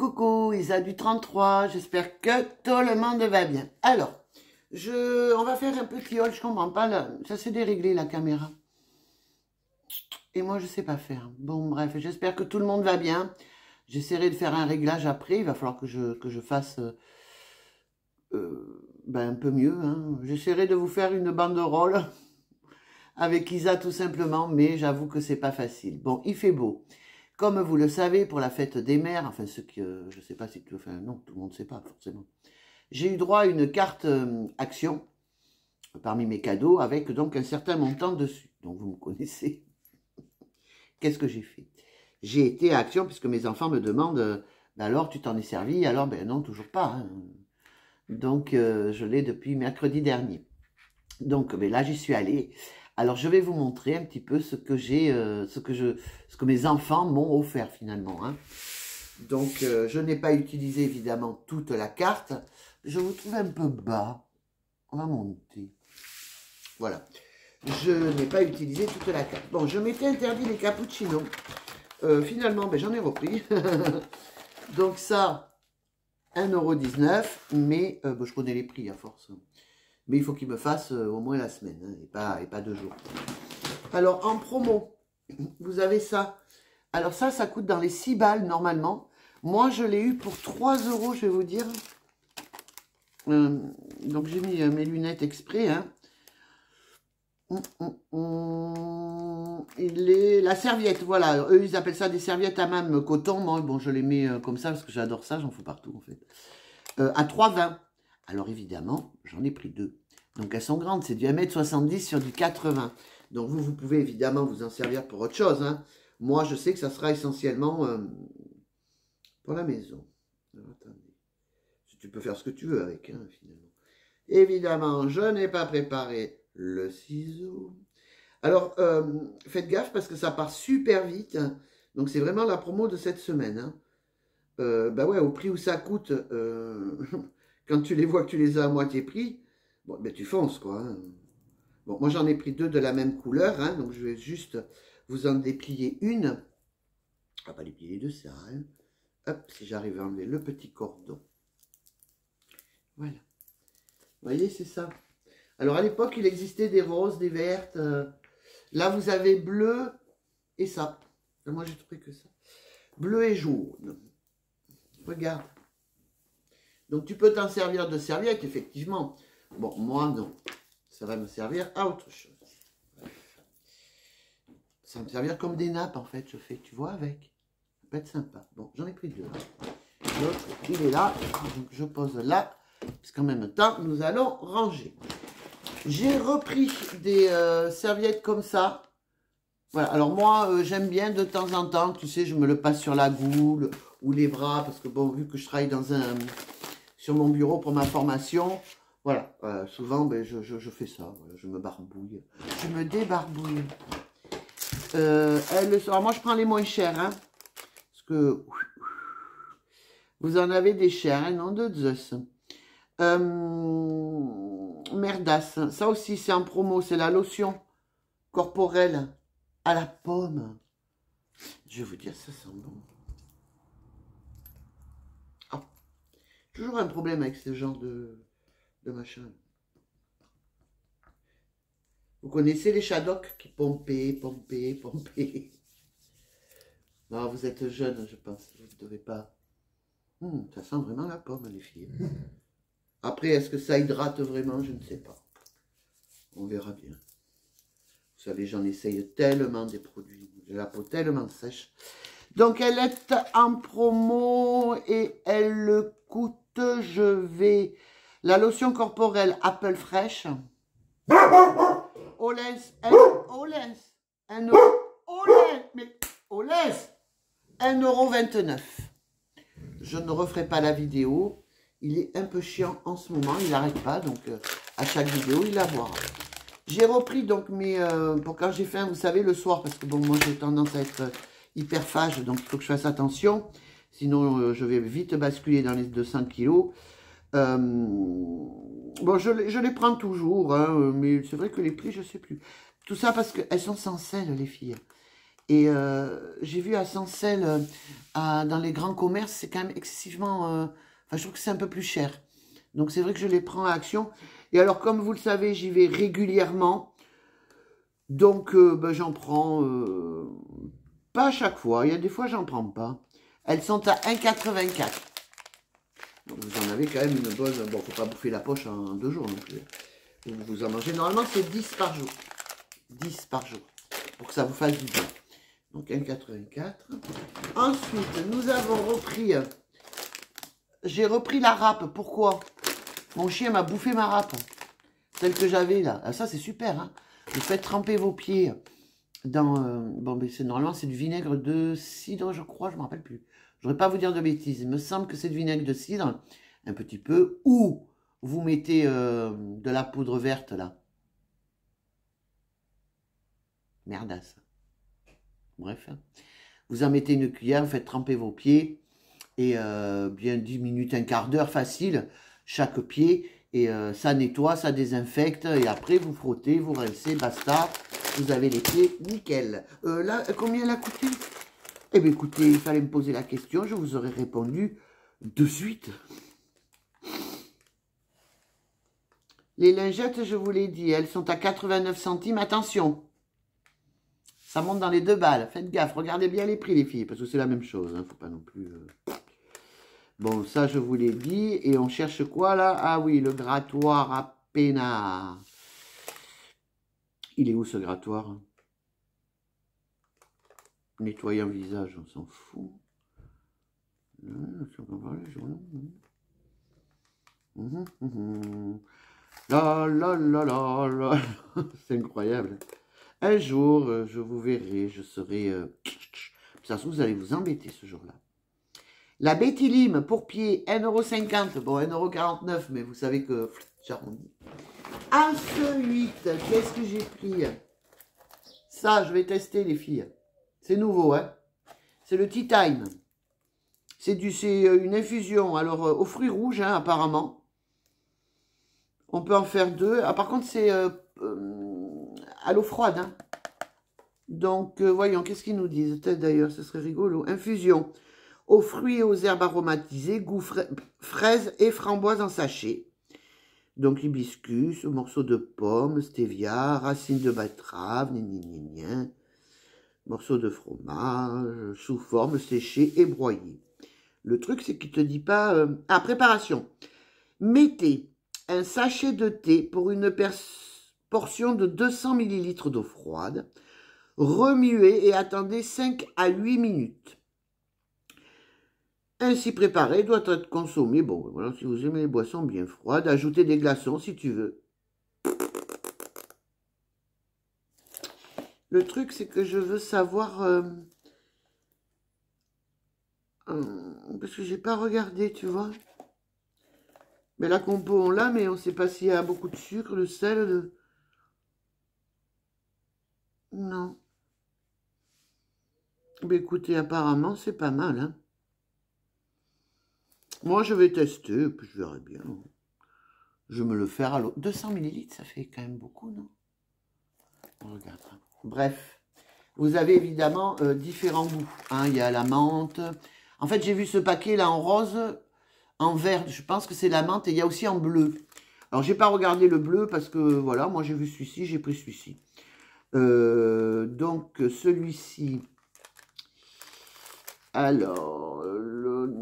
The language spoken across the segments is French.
coucou, Isa du 33, j'espère que tout le monde va bien. Alors, on va faire un petit haul, je comprends pas, ça s'est déréglé la caméra. Et moi, je sais pas faire. Bon, bref, j'espère que tout le monde va bien. J'essaierai de faire un réglage après, il va falloir que je, que je fasse euh, euh, ben, un peu mieux. Hein. J'essaierai de vous faire une banderole avec Isa tout simplement, mais j'avoue que c'est pas facile. Bon, il fait beau. Comme vous le savez, pour la fête des mères, enfin ce que je sais pas si tu enfin non, tout le monde ne sait pas forcément. J'ai eu droit à une carte euh, action parmi mes cadeaux avec donc un certain montant dessus. Donc vous me connaissez. Qu'est-ce que j'ai fait? J'ai été à action puisque mes enfants me demandent ben alors tu t'en es servi? Alors ben non, toujours pas. Hein. Donc euh, je l'ai depuis mercredi dernier. Donc ben là j'y suis allée alors, je vais vous montrer un petit peu ce que j'ai, euh, ce que je, ce que mes enfants m'ont offert finalement. Hein. Donc, euh, je n'ai pas utilisé évidemment toute la carte. Je vous trouve un peu bas. On va monter. Voilà. Je n'ai pas utilisé toute la carte. Bon, je m'étais interdit les cappuccinos. Euh, finalement, ben, j'en ai repris. Donc ça, 1,19€. Mais bon, je connais les prix à force. Mais il faut qu'il me fasse euh, au moins la semaine, hein, et, pas, et pas deux jours. Alors, en promo, vous avez ça. Alors ça, ça coûte dans les 6 balles normalement. Moi, je l'ai eu pour 3 euros, je vais vous dire. Euh, donc, j'ai mis euh, mes lunettes exprès. Hein. Il est la serviette, voilà. Eux, ils appellent ça des serviettes à même coton. Moi, bon, je les mets comme ça parce que j'adore ça. J'en fais partout, en fait. à 3,20. Alors, évidemment, j'en ai pris deux. Donc elles sont grandes, c'est du 1m70 sur du 80. Donc vous, vous pouvez évidemment vous en servir pour autre chose. Hein. Moi, je sais que ça sera essentiellement euh, pour la maison. Tu peux faire ce que tu veux avec, hein, finalement. Évidemment, je n'ai pas préparé le ciseau. Alors, euh, faites gaffe parce que ça part super vite. Donc, c'est vraiment la promo de cette semaine. Hein. Euh, bah ouais, au prix où ça coûte, quand tu les vois que tu les as à moitié prix, Bon, ben tu fonces, quoi. Hein. Bon, moi j'en ai pris deux de la même couleur, hein, donc je vais juste vous en déplier une. Va pas déplier les deux, ça hein. Hop, si j'arrive à enlever le petit cordon. Voilà. Vous voyez, c'est ça. Alors à l'époque, il existait des roses, des vertes. Euh. là, vous avez bleu et ça. Moi, j'ai trouvé que ça. Bleu et jaune. Regarde. Donc, tu peux t'en servir de serviette, effectivement. Bon, moi, non. Ça va me servir à autre chose. Ça va me servir comme des nappes, en fait, je fais, tu vois, avec. Ça peut être sympa. Bon, j'en ai pris deux. L'autre, il est là. Donc, je pose là. Parce qu'en même temps, nous allons ranger. J'ai repris des euh, serviettes comme ça. Voilà, alors moi, euh, j'aime bien de temps en temps, tu sais, je me le passe sur la goule ou les bras, parce que bon, vu que je travaille dans un sur mon bureau pour ma formation, voilà, euh, souvent ben, je, fais ça, je me barbouille, je me débarbouille. Euh, alors moi je prends les moins chers, hein, parce que vous en avez des chers, hein, non de Zeus. Euh, merdas, ça aussi c'est en promo, c'est la lotion corporelle à la pomme. Je vais vous dire, ça sent bon. Ah, toujours un problème avec ce genre de de machin. Vous connaissez les Shadocks qui pompaient, pompaient, pompaient? Non, vous êtes jeune, je pense. Vous ne devez pas. Hmm, ça sent vraiment la pomme, les filles. Après, est-ce que ça hydrate vraiment? Je ne sais pas. On verra bien. Vous savez, j'en essaye tellement des produits. J'ai la peau tellement sèche. Donc, elle est en promo et elle coûte, je vais la lotion corporelle Apple Fresh. Olès, Olès, un Olès, mais Olès, 1,29€. Je ne referai pas la vidéo. Il est un peu chiant en ce moment, il n'arrête pas, donc euh, à chaque vidéo, il la voit. J'ai repris donc mes... Euh, pour quand j'ai faim, vous savez, le soir, parce que bon, moi j'ai tendance à être hyper phage, donc il faut que je fasse attention. Sinon, euh, je vais vite basculer dans les 200 kilos. Euh, bon, je, les prends toujours, hein, mais c'est vrai que les prix, je sais plus. Tout ça parce qu'elles sont sans sel, les filles. Et euh, j'ai vu à Sancel, euh, dans les grands commerces, c'est quand même excessivement... Enfin, je trouve que c'est un peu plus cher. Donc, c'est vrai que je les prends à Action. Et alors, comme vous le savez, j'y vais régulièrement. Donc, ben, j'en prends pas à chaque fois. Il y a des fois, j'en prends pas. Elles sont à 1,84. Vous en avez quand même une bonne... Bon, faut pas bouffer la poche en deux jours non plus. Vous, en mangez. Normalement, c'est 10 par jour. 10 par jour. Pour que ça vous fasse du bien. Donc 1,84. Ensuite, nous avons repris... Euh, j'ai repris la râpe. Pourquoi? Mon chien m'a bouffé ma râpe. Celle que j'avais là. Ah, ça, c'est super. Hein vous faites tremper vos pieds dans... Euh, bon, mais c'est normalement, c'est du vinaigre de cidre, je crois. Je ne me rappelle plus. Je ne voudrais pas vous dire de bêtises. Il me semble que c'est du vinaigre de cidre. Un petit peu. Ou vous mettez euh, de la poudre verte, là. Merdasse. Bref. Vous en mettez une cuillère, vous faites tremper vos pieds. Et euh, bien 10 minutes, un quart d'heure facile, chaque pied. Et euh, ça nettoie, ça désinfecte. Et après, vous frottez, vous rincez, basta. Vous avez les pieds nickel. Là, combien elle a coûté? Eh bien, écoutez, il fallait me poser la question. Je vous aurais répondu de suite. Les lingettes, je vous l'ai dit, elles sont à 89 centimes. Attention, ça monte dans les deux balles. Faites gaffe, regardez bien les prix, les filles, parce que c'est la même chose. Hein, faut pas non plus... Euh. Bon, ça, je vous l'ai dit. Et on cherche quoi, là? Ah oui, le grattoir à pena. Il est où, ce grattoir? Nettoyer un visage, on s'en fout. La la la la la. C'est incroyable. Un jour, euh, je vous verrai, je serai... Euh, ça se vous allez vous embêter ce jour-là. La béthyline pour pied, 1,50€. Bon, 1,49€, mais vous savez que j'arrondis. Ensuite, qu'est-ce que j'ai pris? Ça, je vais tester, les filles. C'est nouveau, hein C'est le Tea Time. C'est euh, une infusion, alors aux fruits rouges, hein, apparemment. On peut en faire deux. Ah, par contre, c'est à l'eau froide. Hein. Donc, euh, voyons, qu'est-ce qu'ils nous disent D'ailleurs, ce serait rigolo. Infusion aux fruits et aux herbes aromatisées, goût fraises et framboises en sachet. Donc, hibiscus, morceaux de pomme, stevia, racines de betterave, morceaux de fromage, sous forme séchée et broyée. Le truc, c'est qu'il te dit pas... Euh... Ah, préparation. Mettez un sachet de thé pour une portion de 200 ml d'eau froide. Remuez et attendez 5 à 8 minutes. Ainsi préparé doit être consommé. Bon, voilà, si vous aimez les boissons bien froides, ajoutez des glaçons si tu veux. Le truc, c'est que je veux savoir... Euh, euh, parce que j'ai pas regardé, tu vois. Mais la compo, on l'a, mais on sait pas s'il y a beaucoup de sucre, de sel, de... Non. Mais écoutez, apparemment, c'est pas mal. Hein. Moi, je vais tester, puis je verrai bien. Je me le faire à l'eau. 200 ml, ça fait quand même beaucoup, non? On regardera. Bref, vous avez évidemment euh, différents goûts. Hein. Il y a la menthe. En fait, j'ai vu ce paquet là en rose, en vert. Je pense que c'est la menthe. Et il y a aussi en bleu. Alors, j'ai pas regardé le bleu parce que, voilà, moi j'ai vu celui-ci, j'ai pris celui-ci. Euh, donc, celui-ci. Alors, le,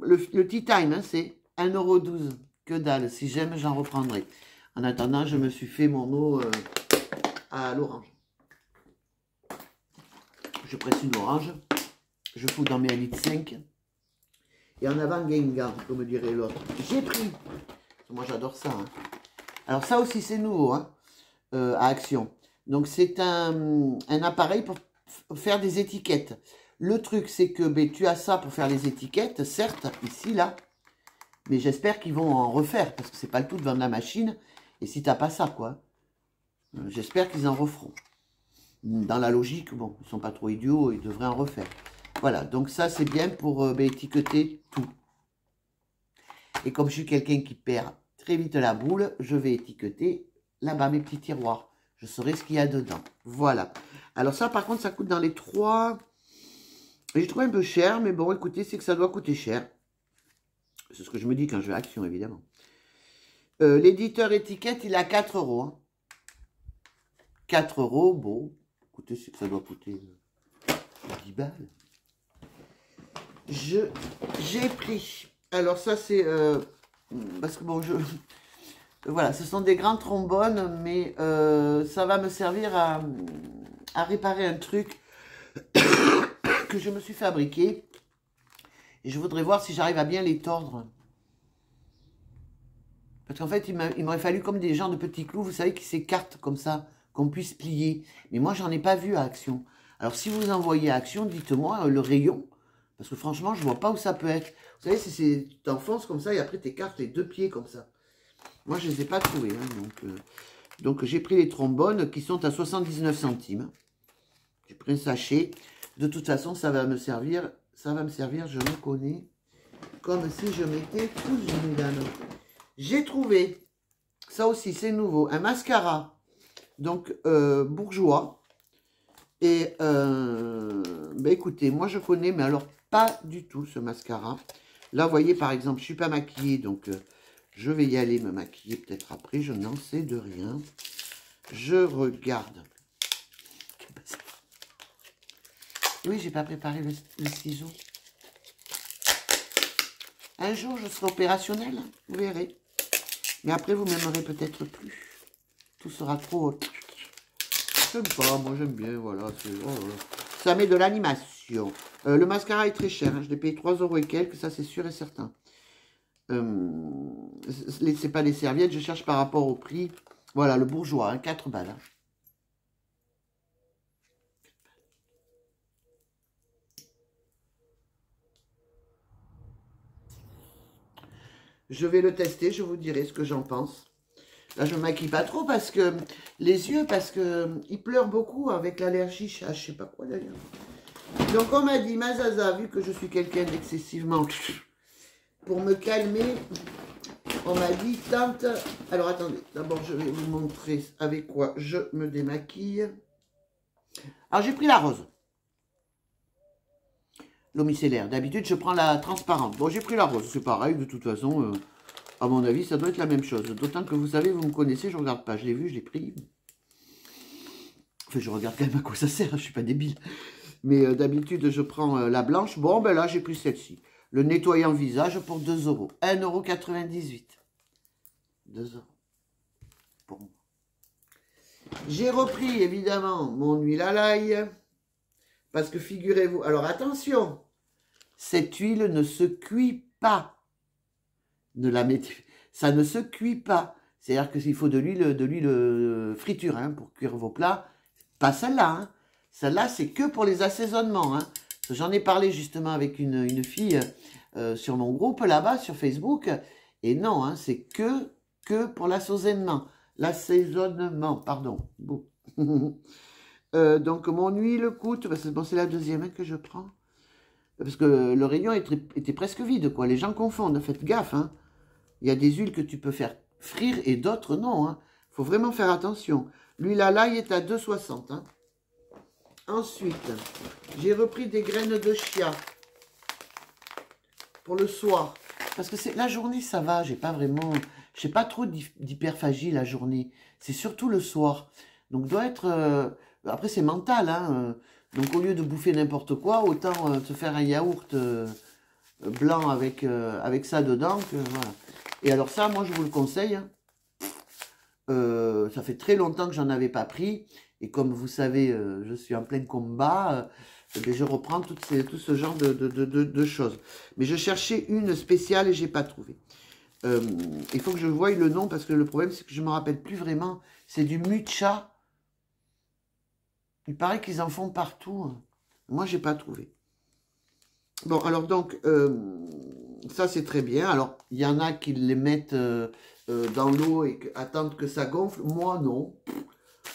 le, Tea Time, hein, c'est 1,12€. Que dalle. Si j'aime, j'en reprendrai. En attendant, je me suis fait mon eau à l'orange. Je presse une orange. Je fous dans mes litres 5. Et en avant, Gengar, comme dirait l'autre. J'ai pris. Moi, j'adore ça. Hein. Alors, ça aussi, c'est nouveau. Hein. Euh, à Action. Donc c'est un, appareil pour faire des étiquettes. Le truc, c'est que ben, tu as ça pour faire les étiquettes, certes, ici, là. Mais j'espère qu'ils vont en refaire, parce que c'est pas le tout de vendre la machine. Et si t'as pas ça, quoi. Euh, j'espère qu'ils en referont. Dans la logique, bon, ils sont pas trop idiots, ils devraient en refaire. Voilà, donc ça, c'est bien pour euh, ben, étiqueter tout. Et comme je suis quelqu'un qui perd très vite la boule, je vais étiqueter là-bas mes petits tiroirs. je saurai ce qu'il y a dedans. Voilà. Alors ça, par contre, ça coûte dans les trois... J'ai trouvé un peu cher, mais bon, écoutez, c'est que ça doit coûter cher. C'est ce que je me dis quand je vais à Action, évidemment. Euh, l'éditeur étiquette, il a 4 euros. 4 hein. euros, bon, écoutez, ça doit coûter 10 balles. Je, j'ai pris, alors ça c'est, euh, parce que bon, je, voilà, ce sont des grands trombones, mais euh, ça va me servir à, à réparer un truc que je me suis fabriqué. Et je voudrais voir si j'arrive à bien les tordre. Parce qu'en fait, il m'aurait fallu comme des gens de petits clous, vous savez, qui s'écartent comme ça, qu'on puisse plier. Mais moi, j'en ai pas vu à Action. Alors, si vous envoyez à Action, dites-moi euh, le rayon. Parce que franchement, je vois pas où ça peut être. Vous savez, c'est t'enfonces comme ça et après, tu écartes les deux pieds comme ça. Moi, je les ai pas trouvés. Hein, donc, euh, donc j'ai pris les trombones qui sont à 79 centimes. J'ai pris un sachet. De toute façon, ça va me servir. Ça va me servir, je me connais. Comme si je m'étais cousue, mesdames. J'ai trouvé, ça aussi, c'est nouveau, un mascara. Donc, euh, bourgeois. Et, euh, ben écoutez, moi je connais, mais alors pas du tout ce mascara. Là, vous voyez, par exemple, je suis pas maquillée, donc euh, je vais y aller me maquiller peut-être après. Je n'en sais de rien. Je regarde. Oui, j'ai pas préparé le, ciseau. Un jour, je serai opérationnelle, vous verrez. Mais après, vous m'aimerez peut-être plus. Tout sera trop... J'aime pas, moi j'aime bien, voilà. Oh ça met de l'animation. Euh, le mascara est très cher, hein. je l'ai payé 3 euros et quelques, ça c'est sûr et certain. Euh, c'est pas les serviettes, je cherche par rapport au prix. Voilà, le bourgeois, 4 hein, balles. Hein. Je vais le tester, je vous dirai ce que j'en pense. Je ne maquille pas trop parce que les yeux, parce que il pleure beaucoup avec l'allergie, je sais pas quoi d'ailleurs. Donc, on m'a dit, Mazaza, vu que je suis quelqu'un d'excessivement... Pour me calmer, on m'a dit, tante... Alors, attendez, d'abord, je vais vous montrer avec quoi je me démaquille. Alors, j'ai pris la rose. L'eau. D'habitude, je prends la transparente. Bon, j'ai pris la rose. C'est pareil, de toute façon, euh, à mon avis, ça doit être la même chose. D'autant que vous savez, vous me connaissez, je ne regarde pas. Je l'ai vu, je l'ai pris. Enfin, je regarde quand même à quoi ça sert, je ne suis pas débile. Mais euh, d'habitude, je prends euh, la blanche. Bon, ben là, j'ai pris celle-ci. Le nettoyant visage pour 2 euros. 1,98 euros. 2 euros. Pour moi. J'ai repris, évidemment, mon huile à l'ail. Parce que figurez-vous... Alors, attention Cette huile ne se cuit pas. Ne la mettez... Ça ne se cuit pas. C'est-à-dire qu'il faut de l'huile de l'huile euh, friture hein, pour cuire vos plats. Pas celle-là. Hein. Celle-là, c'est que pour les assaisonnements. Hein. J'en ai parlé justement avec une, fille euh, sur mon groupe là-bas, sur Facebook. Et non, hein, c'est que, pour l'assaisonnement. L'assaisonnement, pardon. Euh, donc mon huile coûte, c'est la deuxième que je prends. Parce que le rayon était, presque vide, quoi. Les gens confondent, faites gaffe. Il y a des huiles que tu peux faire frire et d'autres non. Il hein. faut vraiment faire attention. L'huile à l'ail est à 2,60. Hein. Ensuite, j'ai repris des graines de chia pour le soir. Parce que la journée, ça va. J'ai pas vraiment, j'ai pas trop d'hyperphagie la journée. C'est surtout le soir. Donc doit être. Euh, après c'est mental. Hein. Donc au lieu de bouffer n'importe quoi, autant euh, se faire un yaourt euh, blanc avec avec ça dedans. Et alors ça, moi je vous le conseille. Hein. ça fait très longtemps que j'en avais pas pris. Et comme vous savez, euh, je suis en plein combat, euh, eh ben, je reprends tout ce genre de, choses. Mais je cherchais une spéciale et je n'ai pas trouvé. Euh, il faut que je voie le nom parce que le problème, c'est que je me rappelle plus vraiment. C'est du mucha. Il paraît qu'ils en font partout. Hein. Moi, je n'ai pas trouvé. Bon, alors donc, ça c'est très bien. Alors, il y en a qui les mettent dans l'eau et attendent que ça gonfle. Moi, non.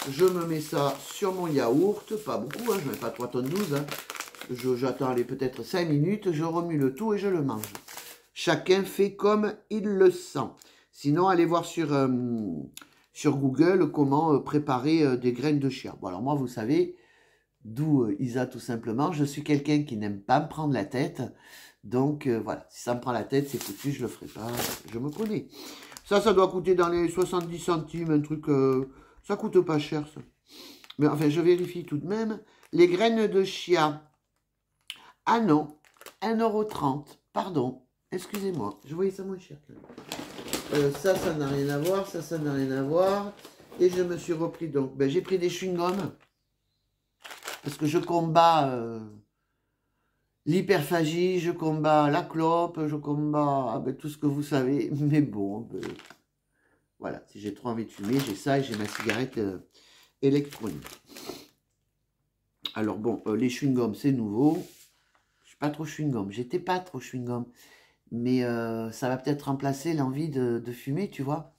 Je me mets ça sur mon yaourt, pas beaucoup, hein, je ne mets pas 3 tonnes 12. Hein. J'attends peut-être 5 minutes, je remue le tout et je le mange. Chacun fait comme il le sent. Sinon, allez voir sur, euh, sur Google comment préparer des graines de chia. Bon, alors moi, vous savez, d'où Isa tout simplement, je suis quelqu'un qui n'aime pas me prendre la tête. Donc voilà, si ça me prend la tête, c'est foutu, je le ferai pas, je me connais. Ça, ça doit coûter dans les 70 centimes, un truc, ça coûte pas cher ça. Mais enfin, je vérifie tout de même. Les graines de chia. Ah non, 1,30€. Pardon, excusez-moi, je voyais ça moins cher. Euh, ça, ça n'a rien à voir, ça, ça n'a rien à voir. Et je me suis repris donc, ben, j'ai pris des chewing-gums. Parce que je combats euh, l'hyperphagie, je combats la clope, je combats ah ben, tout ce que vous savez. Mais bon, ben, voilà, si j'ai trop envie de fumer, j'ai ça et j'ai ma cigarette euh, électronique. Alors bon, les chewing-gums, c'est nouveau. Je suis pas trop chewing-gum. J'étais pas trop chewing-gum mais euh, ça va peut-être remplacer l'envie de, fumer, tu vois.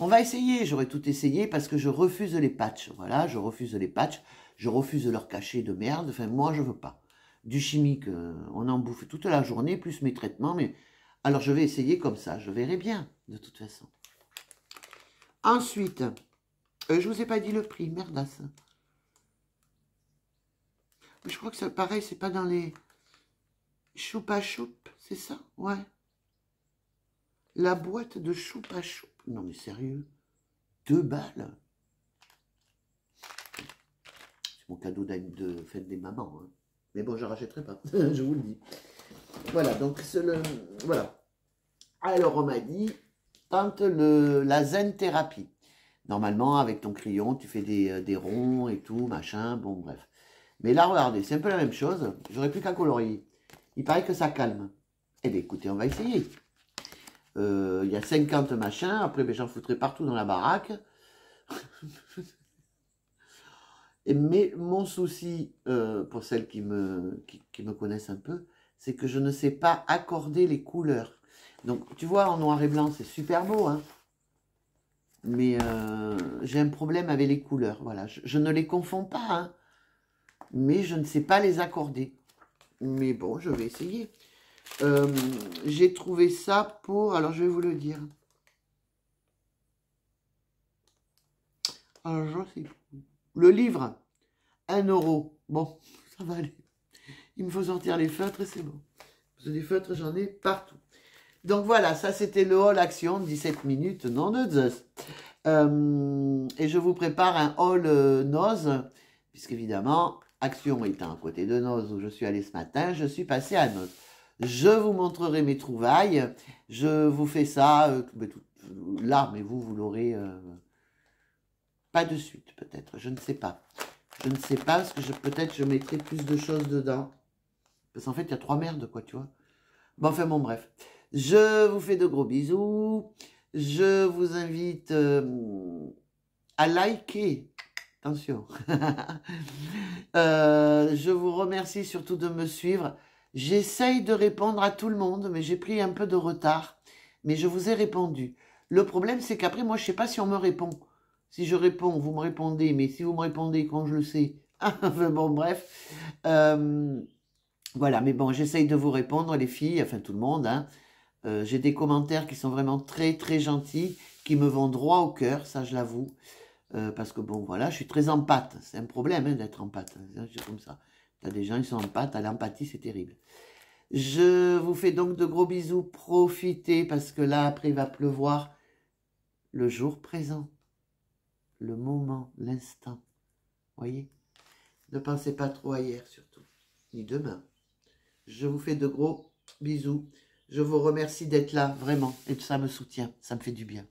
On va essayer, j'aurais tout essayé parce que je refuse les patchs. Voilà, je refuse les patchs, je refuse leur cachet de merde. Enfin, moi, je veux pas. Du chimique, euh, on en bouffe toute la journée, plus mes traitements, mais alors je vais essayer comme ça, je verrai bien, de toute façon. Ensuite, euh, je vous ai pas dit le prix, merdasse. Je crois que ça, pareil, c'est pas dans les choupa choup, c'est ça? Ouais. La boîte de choupa choup. Non mais sérieux? Deux balles? C'est mon cadeau de fête des mamans. Hein. Mais bon, je rachèterai pas, je vous le dis. Voilà, donc c'est le... Voilà. Alors on m'a dit, tente le, la zen thérapie. Normalement, avec ton crayon, tu fais des, euh, des ronds et tout, machin, bon, bref. Mais là, regardez, c'est un peu la même chose. J'aurais plus qu'à colorier. Il paraît que ça calme. Eh bien, écoutez, on va essayer. Euh, il y a 50 machins. Après, ben, j'en foutrai partout dans la baraque. mais mon souci, euh, pour celles qui me, qui, me connaissent un peu, c'est que je ne sais pas accorder les couleurs. Donc, tu vois, en noir et blanc, c'est super beau, hein mais euh, j'ai un problème avec les couleurs. Voilà, je, ne les confonds pas, hein, mais je ne sais pas les accorder. Mais bon, je vais essayer. Euh, j'ai trouvé ça pour... Alors, je vais vous le dire. Alors, Le livre, 1 euro. Bon, ça va aller. Il me faut sortir les feutres c'est bon. Parce que des feutres, j'en ai partout. Donc voilà, ça c'était le haul action, 17 minutes, non de Zeus. Euh, et je vous prépare un haul euh, nose, puisqu'évidemment, Action étant à côté de Noz où je suis allé ce matin, je suis passé à Noz. Je vous montrerai mes trouvailles. Je vous fais ça euh, là, mais vous, vous l'aurez euh, pas de suite, peut-être. Je ne sais pas. Je ne sais pas, parce que peut-être je mettrai plus de choses dedans. Parce qu'en fait, il y a trois merdes, quoi, tu vois. Bon, enfin, bon, bref. Je vous fais de gros bisous. Je vous invite euh, à liker Attention. Euh, je vous remercie surtout de me suivre. J'essaye de répondre à tout le monde, mais j'ai pris un peu de retard. Mais je vous ai répondu. Le problème, c'est qu'après, moi, je ne sais pas si on me répond. Si je réponds, vous me répondez, mais si vous me répondez quand je le sais, bon, bref. Euh, voilà, mais bon, j'essaye de vous répondre, les filles, enfin tout le monde. Hein. Euh, j'ai des commentaires qui sont vraiment très, très gentils, qui me vont droit au cœur, ça je l'avoue. Euh, parce que bon, voilà, je suis très en pâte. C'est un problème hein, d'être en pâte. Hein, c'est comme ça. Tu as des gens, ils sont en pâte. À l'empathie, c'est terrible. Je vous fais donc de gros bisous. Profitez parce que là, après, il va pleuvoir. Le jour présent. Le moment, l'instant. Voyez? Ne pensez pas trop à hier, surtout. Ni demain. Je vous fais de gros bisous. Je vous remercie d'être là, vraiment. Et ça me soutient. Ça me fait du bien.